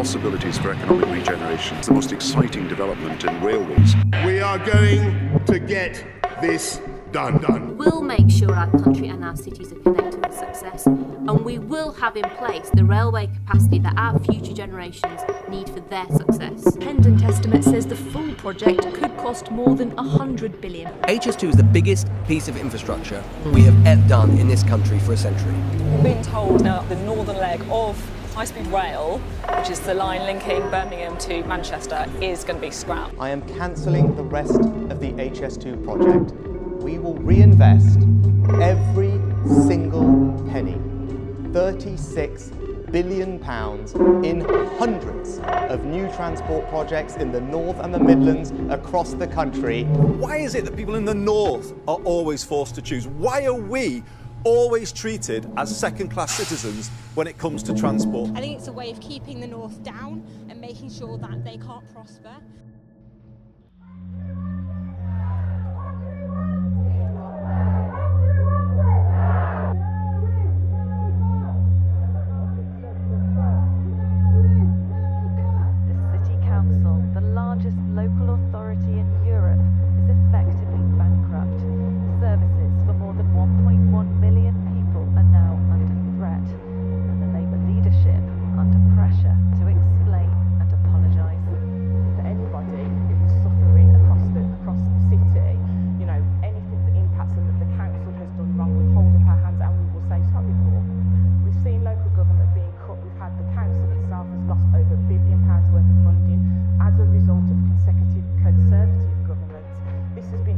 possibilities for economic regeneration. It's the most exciting development in railways. We are going to get this done. done. We'll make sure our country and our cities are connected with success, and we will have in place the railway capacity that our future generations need for their success. Hendon Testament says the full project could cost more than 100 billion. HS2 is the biggest piece of infrastructure we have ever done in this country for a century. We're being told now the northern leg of high speed rail, which is the line linking Birmingham to Manchester, is going to be scrapped. I am cancelling the rest of the HS2 project. We will reinvest every single penny, 36 billion pounds in hundreds of new transport projects in the North and the Midlands across the country. Why is it that people in the North are always forced to choose? Why are we always treated as second class citizens when it comes to transport? I think it's a way of keeping the North down and making sure that they can't prosper.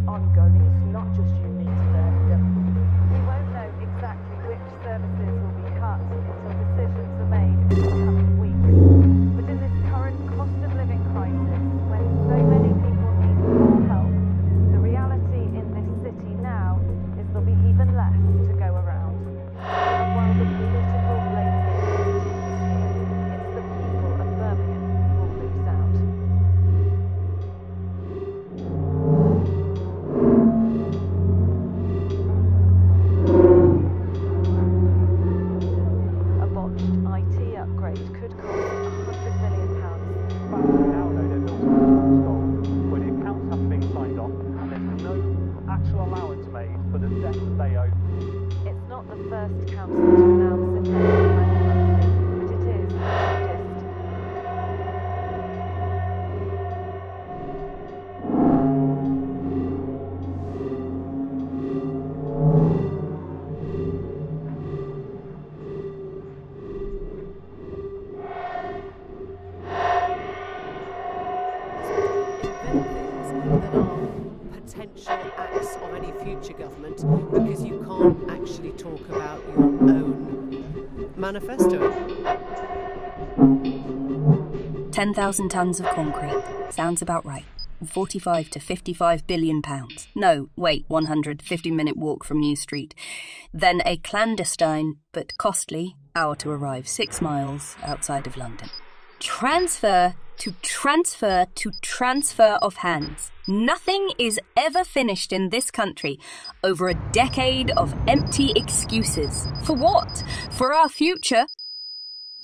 ongoing. It's not just unique to Birmingham. We won't know exactly which services will be cut until decisions It's not the first council to announce that manifesto. 10,000 tonnes of concrete. Sounds about right. 45 to 55 billion pounds. No, wait, 150 minute walk from New Street. Then a clandestine, but costly, hour to arrive, six miles outside of London. Transfer to transfer to transfer of hands. Nothing is ever finished in this country over a decade of empty excuses. For what? For our future?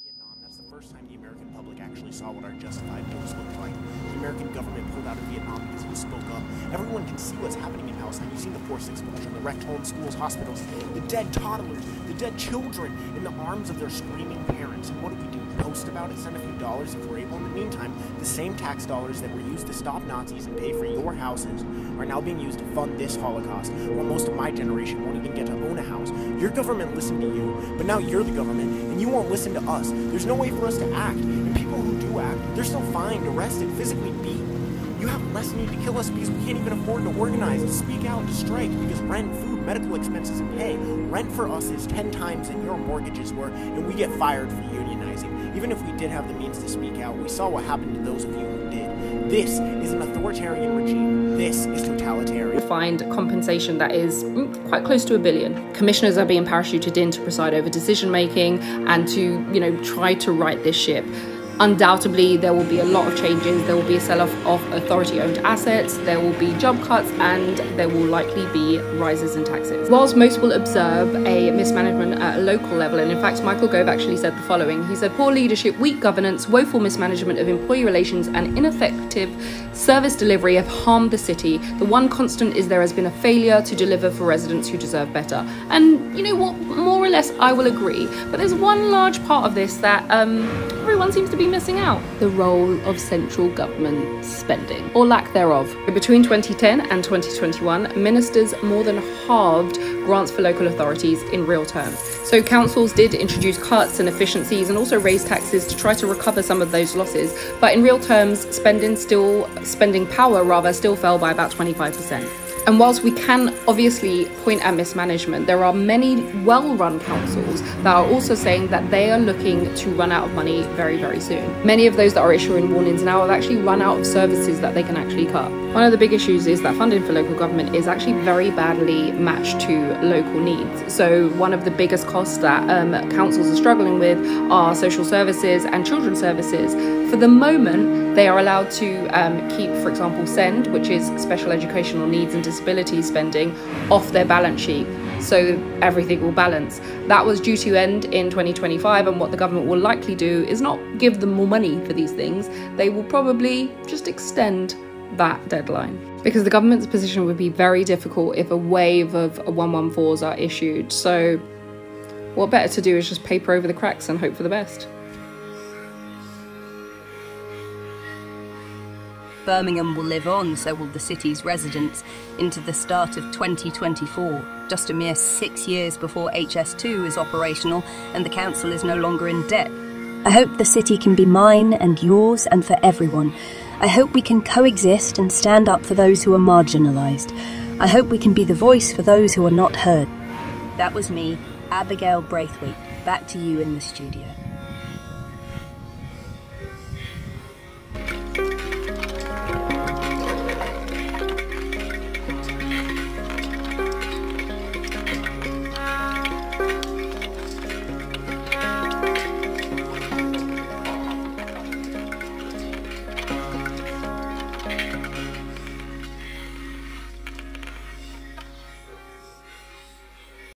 Vietnam, that's the first time the American public actually saw what our justified wars looked like. The American government pulled out of Vietnam because we spoke up. Everyone can see what's happening in Palestine. You've seen the forced expulsion, the wrecked homes, schools, hospitals, the dead toddlers, the dead children in the arms of their screaming parents. And what do we do? Post about it, send a few dollars if we're able. In the meantime, the same tax dollars that were used to stop Nazis and pay for your houses are now being used to fund this Holocaust, while most of my generation won't even get to own a house. Your government listened to you, but now you're the government, and you won't listen to us. There's no way for us to act, and people who do act, they're still fined, arrested, physically beaten. You have less need to kill us because we can't even afford to organize, to speak out, to strike because rent, food, medical expenses, and pay. Rent for us is 10 times than your mortgages were, and we get fired for unionizing. Even if we did have the means to speak out, we saw what happened to those of you who did. This is an authoritarian regime. This is totalitarian. Find compensation that is mm, quite close to a billion. Commissioners are being parachuted in to preside over decision making and to, you know, try to right this ship Undoubtedly, there will be a lot of changes. There will be a sell off of authority owned assets, there will be job cuts, and there will likely be rises in taxes. Whilst most will observe a mismanagement at a local level, and in fact, Michael Gove actually said the following He said, Poor leadership, weak governance, woeful mismanagement of employee relations, and ineffective service delivery have harmed the city. The one constant is there has been a failure to deliver for residents who deserve better. And you know what? More or less, I will agree. But there's one large part of this that um, everyone seems to be missing out the role of central government spending, or lack thereof. Between 2010 and 2021, ministers more than halved grants for local authorities in real terms. So, councils did introduce cuts and efficiencies and also raise taxes to try to recover some of those losses, but in real terms, spending still, spending power rather, still fell by about 25%. And whilst we can obviously point at mismanagement, there are many well run councils that are also saying that they are looking to run out of money very, very soon. Many of those that are issuing warnings now have actually run out of services that they can actually cut. One of the big issues is that funding for local government is actually very badly matched to local needs. So, one of the biggest costs that um, councils are struggling with are social services and children's services. For the moment, they are allowed to um, keep, for example, SEND, which is special educational needs and disability spending, off their balance sheet. So everything will balance. That was due to end in 2025, and what the government will likely do is not give them more money for these things, they will probably just extend that deadline. Because the government's position would be very difficult if a wave of 114s are issued. So, what better to do is just paper over the cracks and hope for the best. Birmingham will live on, so will the city's residents, into the start of 2024, just a mere six years before HS2 is operational and the council is no longer in debt. I hope the city can be mine and yours and for everyone. I hope we can coexist and stand up for those who are marginalised. I hope we can be the voice for those who are not heard. That was me, Abigail Braithwaite. Back to you in the studio.